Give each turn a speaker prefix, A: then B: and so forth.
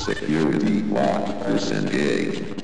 A: Security lock disengaged.